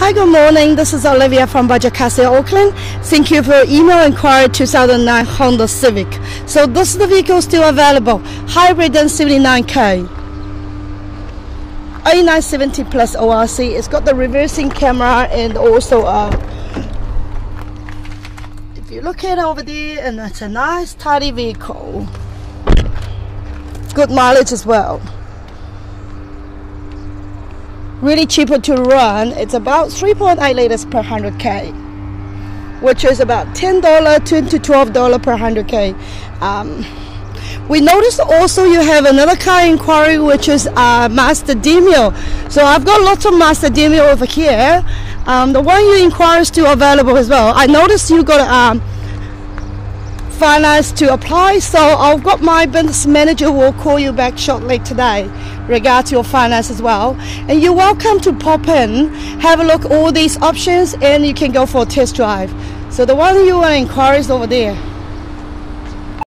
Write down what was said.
Hi, good morning. This is Olivia from Castle, Auckland. Thank you for email inquiry 2009 Honda Civic. So this is the vehicle still available. Hybrid and 79k. A970 plus ORC. It's got the reversing camera and also uh, if you look at over there and it's a nice tidy vehicle. Good mileage as well really cheaper to run. It's about 3.8 liters per 100k, which is about $10 to $12 per 100k. Um, we noticed also you have another car inquiry, which is uh, Mazda Demio. So I've got lots of Mazda Demio over here. Um, the one you inquire is still available as well. I noticed you got um, finance to apply. So I've got my business manager will call you back shortly today regard to your finance as well. And you're welcome to pop in, have a look all these options, and you can go for a test drive. So the one you want to inquire is over there.